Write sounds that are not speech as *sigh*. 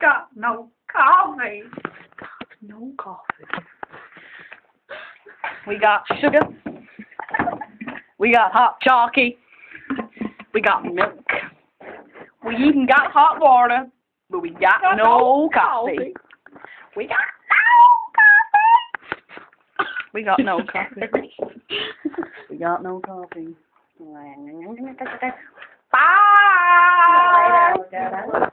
got no coffee. No coffee. We got sugar. We got hot chalky. We got milk. We even got hot water, but we got, Got no, no coffee. coffee. We got no coffee. We got no *laughs* coffee. we got no coffee. Bye.